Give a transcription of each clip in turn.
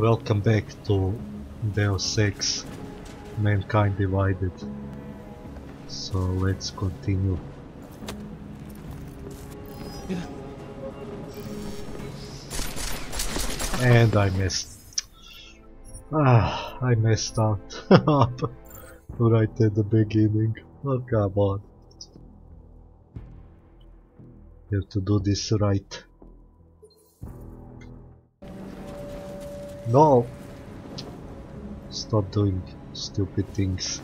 Welcome back to Deus Ex Mankind Divided. So let's continue. And I messed. Ah, I messed up right at the beginning. Oh come on. You have to do this right. No! Stop doing stupid things.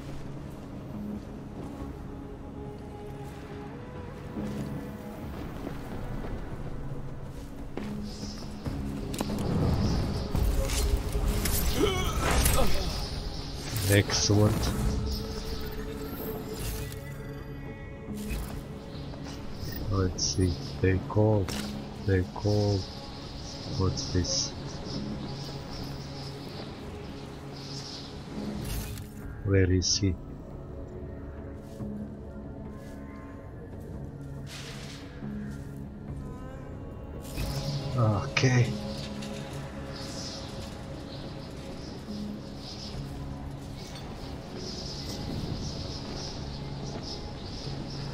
Excellent. Let's see. They called. They called. What's this? Where is he? Okay.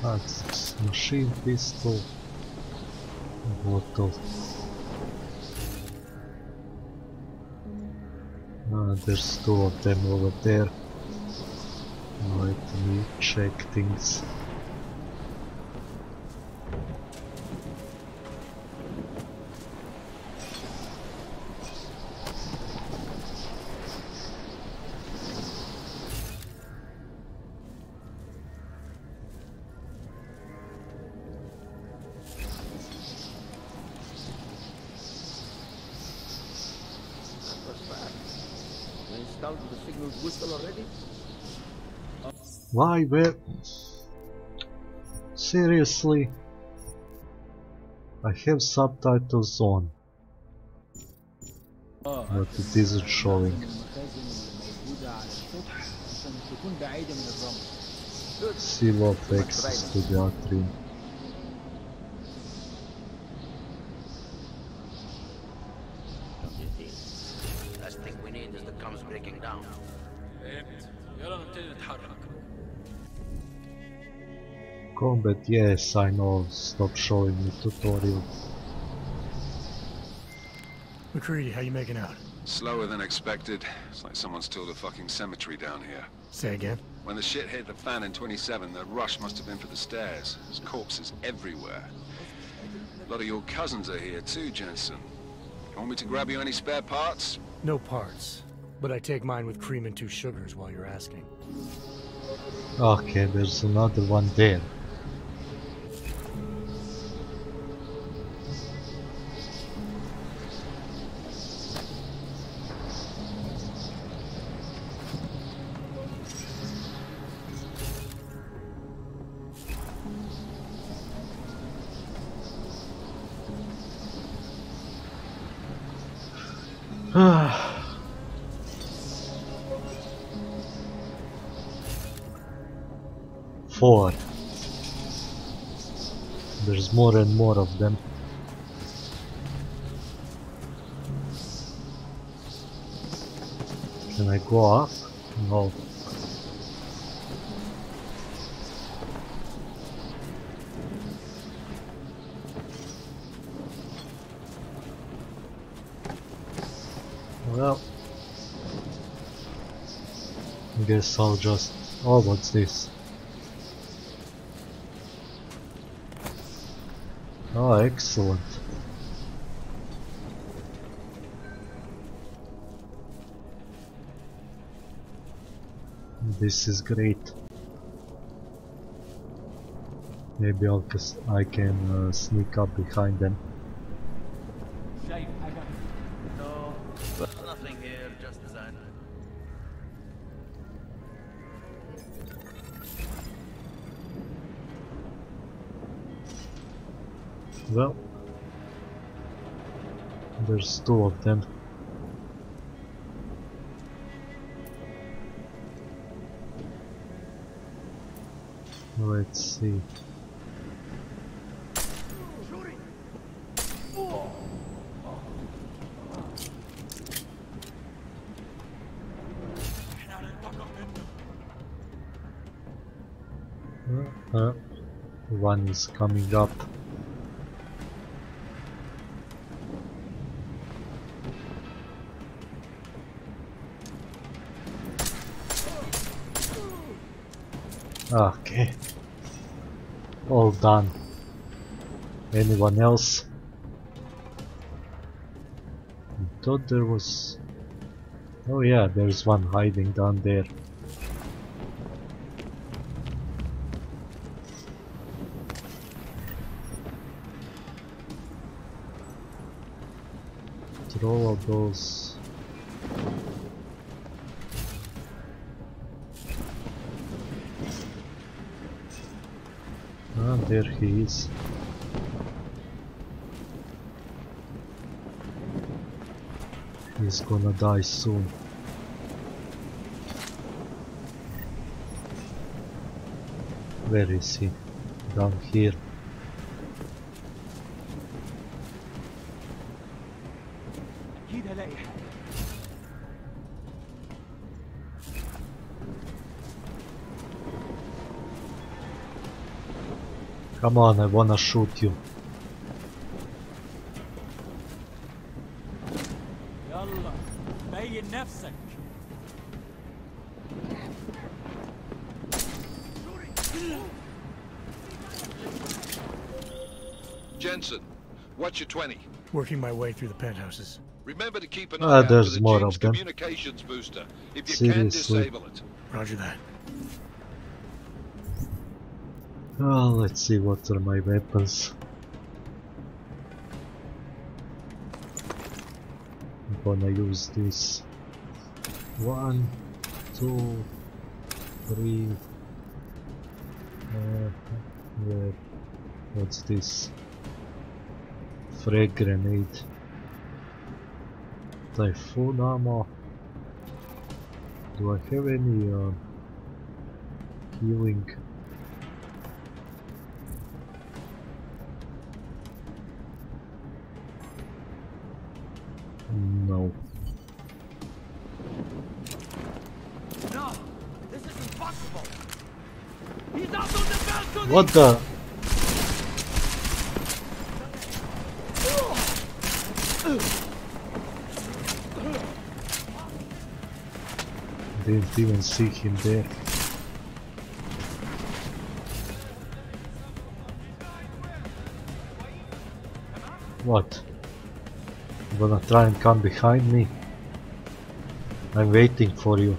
That's machine pistol. Bottle. Ah, there's two of them over there. Check things. You installed the signal's whistle already? Why whip? Seriously? I have subtitles on. But it isn't showing. See what access to the atrium. Last thing we need is the comms breaking down. فهمت يلا نبتدي نتحرك Combat, yes, I know. Stop showing me tutorial. McCready, how you making out? Slower than expected. It's like someone's tilled a fucking cemetery down here. Say again? When the shit hit the fan in 27, the rush must have been for the stairs. There's corpses everywhere. A lot of your cousins are here too, Jensen. You want me to grab you any spare parts? No parts. But I take mine with cream and two sugars while you're asking. Okay, there's another one there. Four. There's more and more of them. Can I go up? No. Well, I guess I'll just. Oh, what's this? Oh, excellent. This is great. Maybe I'll I can uh, sneak up behind them. There's two of them. Let's see. Uh, uh, one is coming up. Okay. All done. Anyone else? I thought there was... Oh yeah, there's one hiding down there. Throw those... Ah, there he is. He's gonna die soon. Where is he? Down here. Come on, I wanna shoot you. Jensen, what's your 20? Working my way through the penthouses. Remember to keep an ah, out the more communications booster. If you Seriously. can disable it. Roger that. Oh, let's see what are my weapons. I'm gonna use this. One, two, three. Uh, where? What's this? Frag grenade. Typhoon ammo. Do I have any uh, healing? No. No, this is impossible. He's out on the balcony. What the? Didn't even see him there. What? Gonna try and come behind me? I'm waiting for you.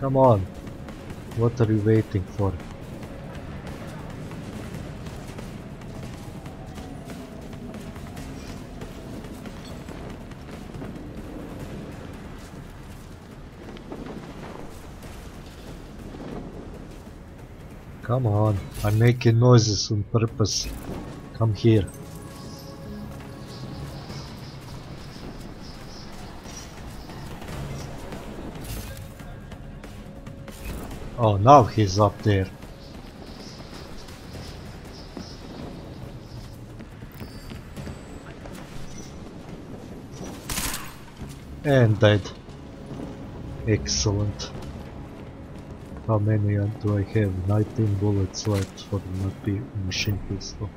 Come on. What are you waiting for? Come on, I'm making noises on purpose. Come here. Oh, now he's up there. And dead. Excellent. How many do I have? 19 bullets left for the machine pistol.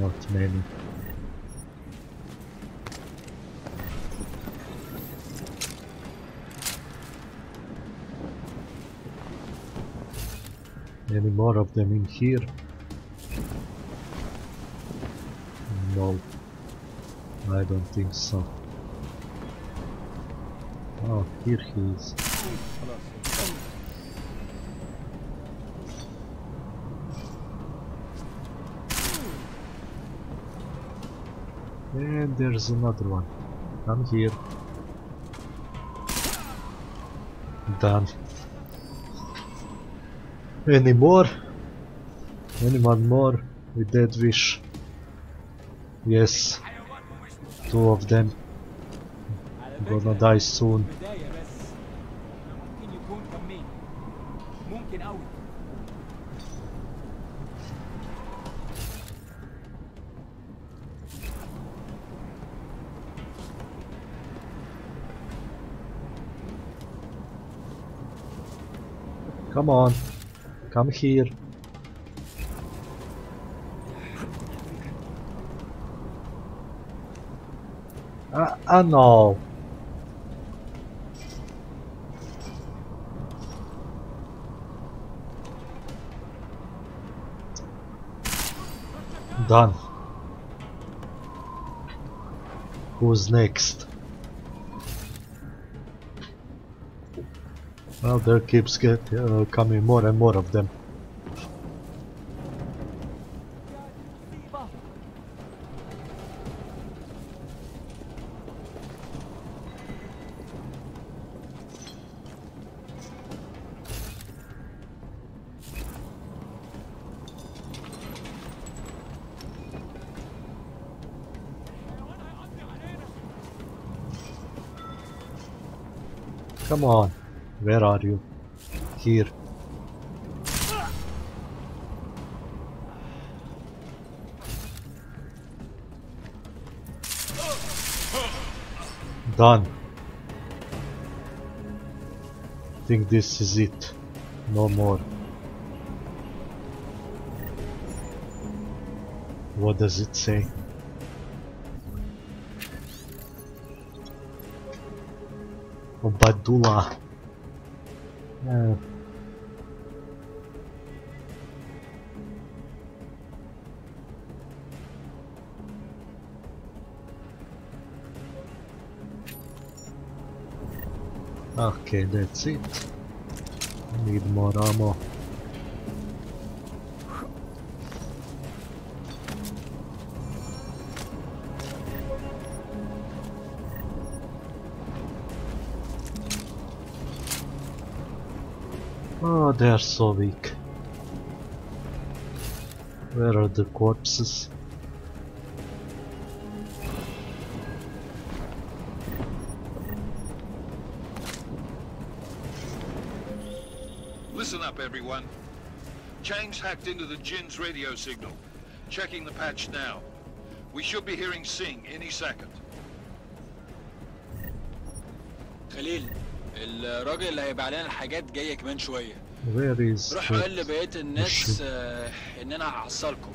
Not many. Any more of them in here? No. I don't think so. Oh, here he is. And there's another one. Come here. Done. Any more? Anyone more with that wish? Yes. Two of them. Gonna die soon. Come on. Come here. Ah, ah no. Done. Who's next? Well, there keeps get uh, coming more and more of them. Come on, where are you? Here. Done. I think this is it. No more. What does it say? Obadullah. Okay, that's it. Need more ammo. They are so weak. Where are the corpses? Listen up, everyone. Chang's hacked into the Jin's radio signal. Checking the patch now. We should be hearing Singh any second. خليل الراجل اللي هيبقى علينا الحاجات جايه كمان شويه Where is روح قال the... لبقيه الناس الشيء؟ آه، ان انا هحصلكم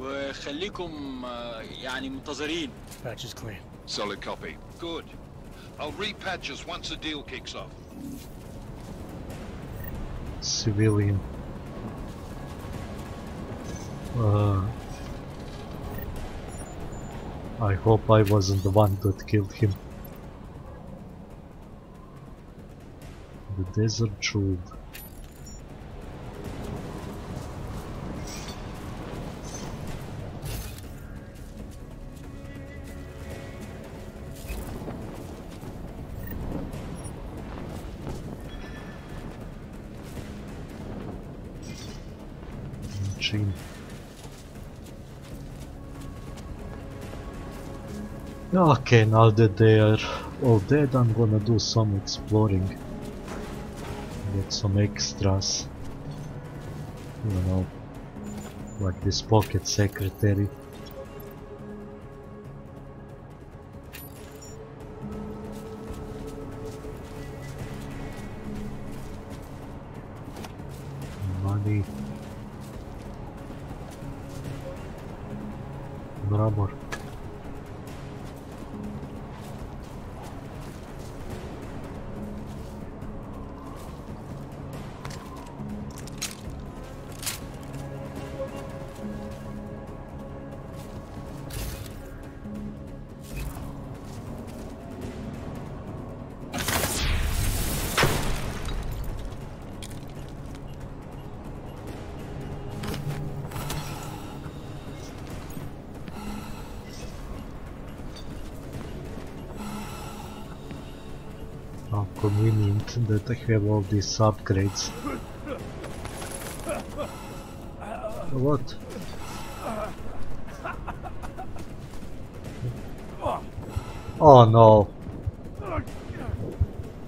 وخليكم آه، يعني منتظرين Patch is clean. Solid copy. Good. I'll repatch us once the deal kicks off. civilian? Uh, I hope I wasn't the one that killed him. The desert jewel. Machine. Okay, now that they are all dead, I'm gonna do some exploring. Get some extras. You know, like this pocket secretary. Convenient that I have all these upgrades. What? Oh no.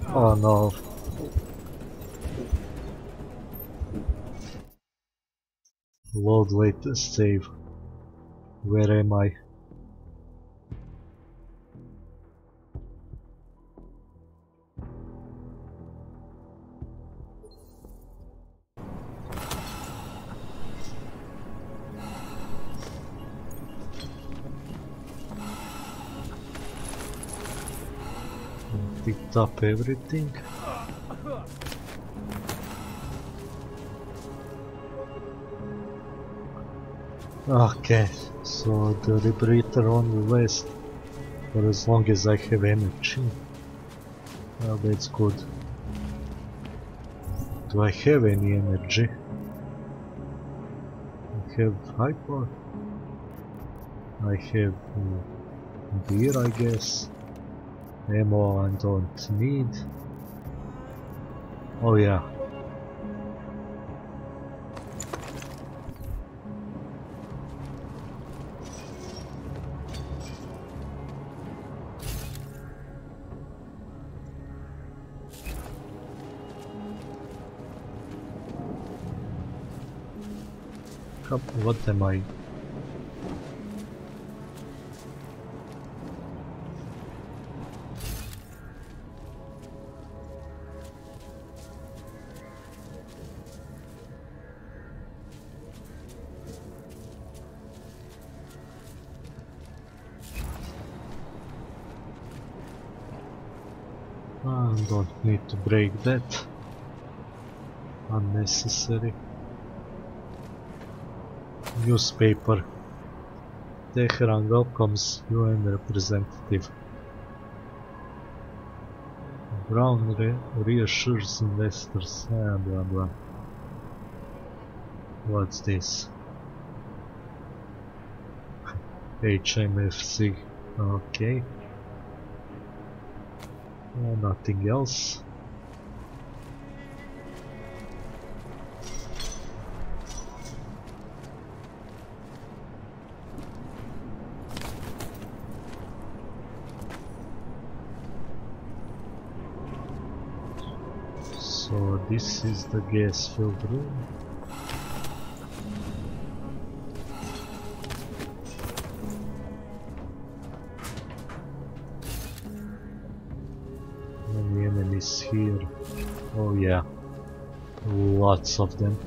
Oh no. Load latest save. Where am I? Picked up everything. Okay, so the Liberator only lasts for as long as I have energy. Well, that's good. Do I have any energy? I have hyper. I have uh, beer, I guess. Ammo I don't need. Oh yeah. What am? I break that. Unnecessary. Newspaper. Tehran welcomes UN representative. Brown re reassures investors. Ah, blah blah. What's this? HMFC. Okay. Uh, nothing else. This is the gas filter. Many enemies here. Oh yeah. Lots of them.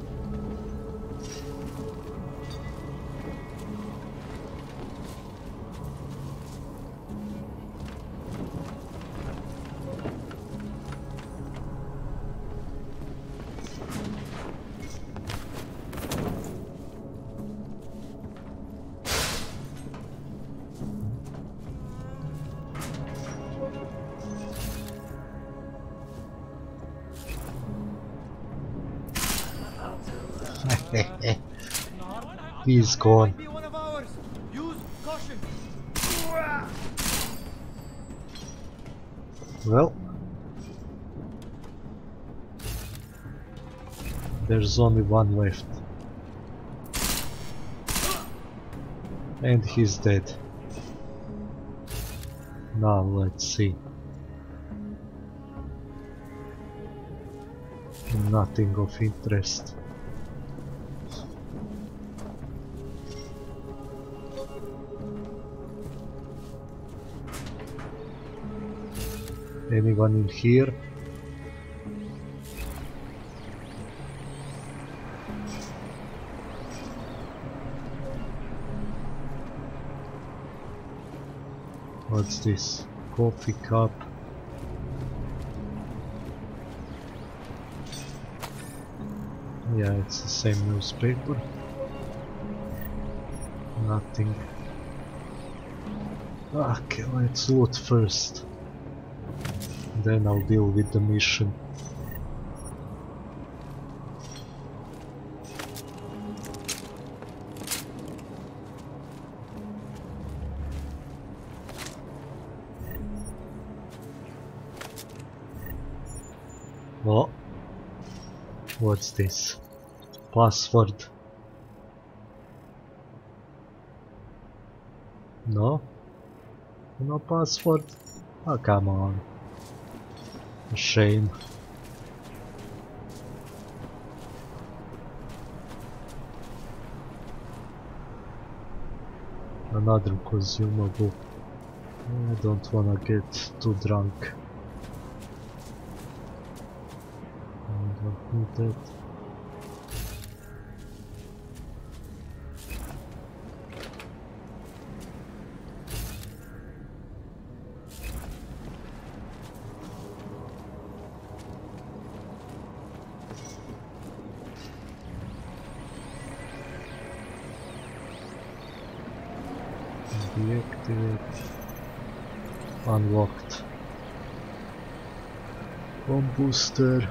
He's gone. Be one of ours. Use caution. Well. There's only one left. And he's dead. Now let's see. Nothing of interest. Anyone in here? What's this? Coffee cup. Yeah, it's the same newspaper. Nothing. Ah, okay, let's loot first. Then I'll deal with the mission. Oh. What's this? Password. No? No password? Oh, come on. Shame. Another consumable. I don't wanna get too drunk. I don't need that. Bomb booster.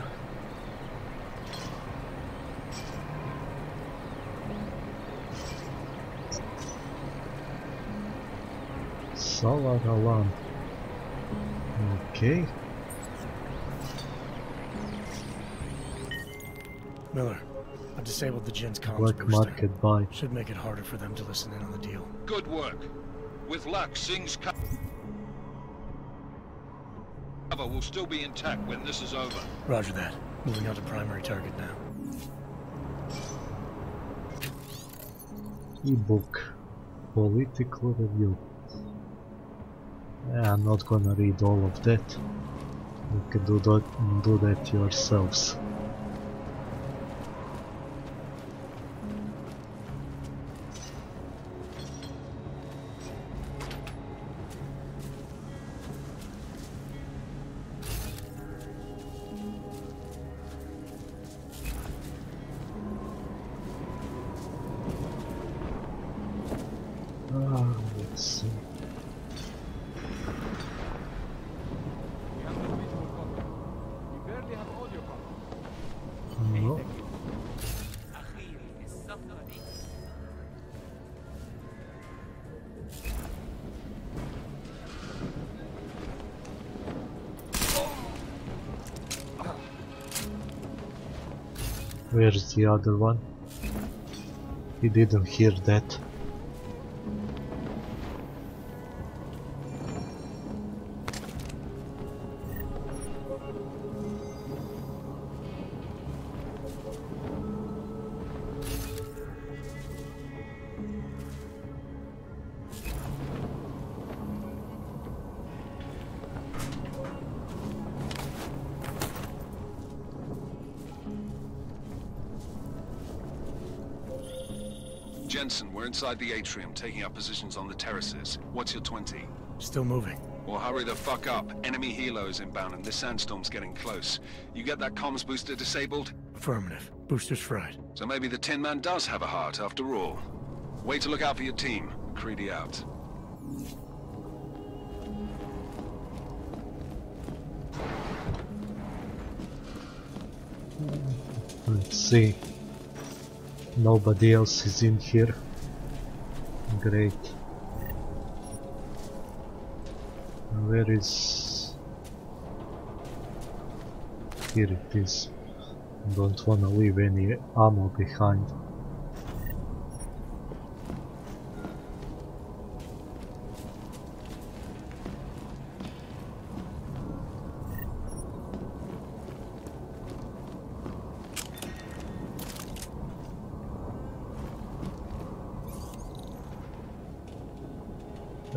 Solar alarm. Okay. Miller, I've disabled the Jin's comms Black booster. market buy. Should make it harder for them to listen in on the deal. Good work. With luck, Singh's co- cover will still be intact when this is over. Roger that. Moving on to primary target now. ebook political review Yeah, I'm not gonna read all of that you can do that, do that yourselves Where's the other one? He didn't hear that. Jensen, we're inside the atrium, taking up positions on the terraces. What's your 20? Still moving. Well, hurry the fuck up. Enemy helos inbound and this sandstorm's getting close. You get that comms booster disabled? Affirmative. Booster's fried. So maybe the Tin Man does have a heart after all. Way to look out for your team. Creedy out. Let's see. Nobody else is in here. Great. Where is... Here it is. Don't wanna leave any ammo behind.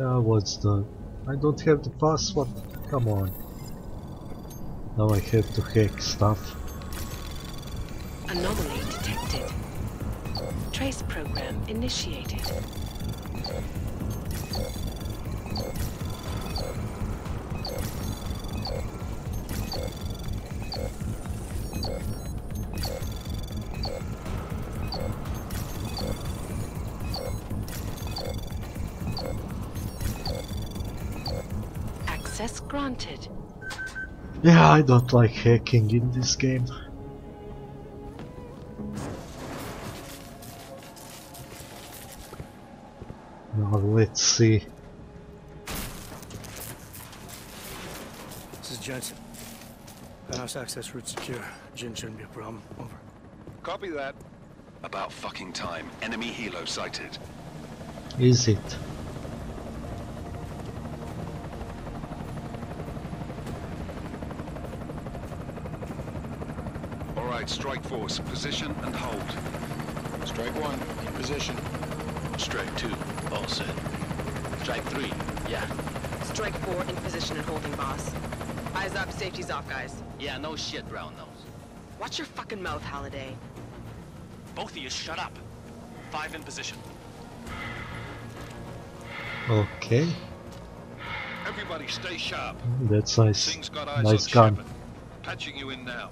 Uh, what's the... I don't have the password. Come on. Now I have to hack stuff. Anomaly detected. Trace program initiated. Access granted. Yeah, I don't like hacking in this game. Now let's see. This is Jensen. Penthouse access route secure. Jin shouldn't be a problem. Over. Copy that. About fucking time. Enemy helo sighted. Is it? All right, strike force. Position and hold. Strike one, in position. Strike two, all set. Strike three, yeah. Strike four in position and holding, boss. Eyes up, safety's off, guys. Yeah, no shit, brown nose. Watch your fucking mouth, Halliday. Both of you shut up. Five in position. Okay, Everybody stay sharp. that's nice. Singh's got eyes Nice on gun. Shepard. Patching you in now.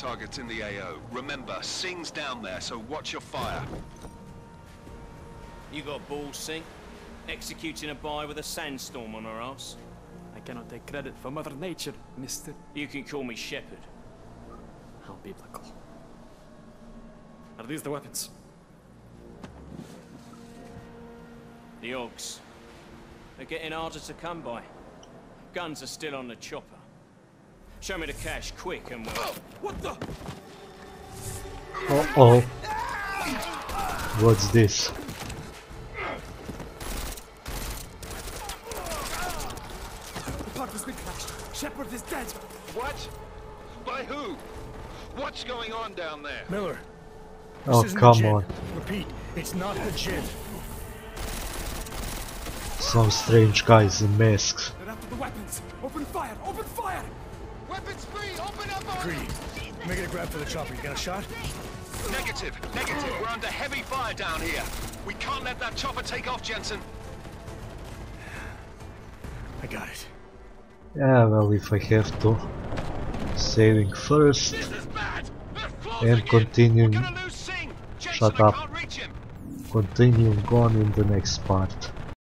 Targets in the AO. Remember, Singh's down there, so watch your fire. You got balls, Singh? Executing a buy with a sandstorm on her ass? I cannot take credit for Mother Nature, mister. You can call me Shepherd. How biblical. Are these the weapons? The Ogs. They're getting harder to come by. Guns are still on the chopper. Show me the cash quick and we'll... What the? Uh oh. What's this? The park has been crashed. Shepard is dead. What? By who? What's going on down there? Miller. Oh, this isn't come on. Repeat, it's not the Jin. Some strange guys in masks. They're after the weapons. Open fire! Open fire! Weapons free! Open up! Creed, making a grab for the chopper. You got a shot? Negative, negative. We're under heavy fire down here. We can't let that chopper take off, Jensen. I got it. Yeah, well, if I have to. Saving first This is bad. They're closing and continuing, We're gonna lose Singh. Jensen, Shut up. can't continuing on in the next part.